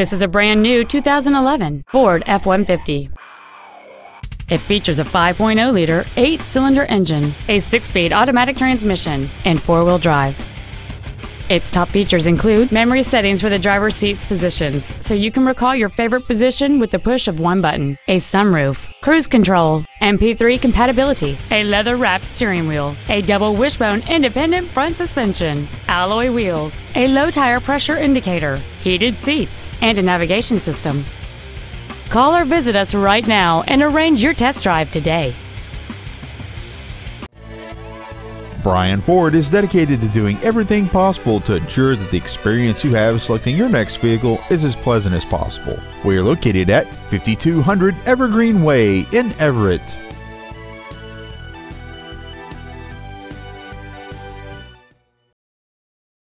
This is a brand new 2011 Ford F-150. It features a 5.0 liter, 8 cylinder engine, a 6 speed automatic transmission, and 4 wheel drive. Its top features include memory settings for the driver's seat's positions, so you can recall your favorite position with the push of one button, a sunroof, cruise control, MP3 compatibility, a leather wrapped steering wheel, a double wishbone independent front suspension, alloy wheels, a low tire pressure indicator, heated seats, and a navigation system. Call or visit us right now and arrange your test drive today. Brien Ford is dedicated to doing everything possible to ensure that the experience you have selecting your next vehicle is as pleasant as possible. We are located at 5200 Evergreen Way in Everett.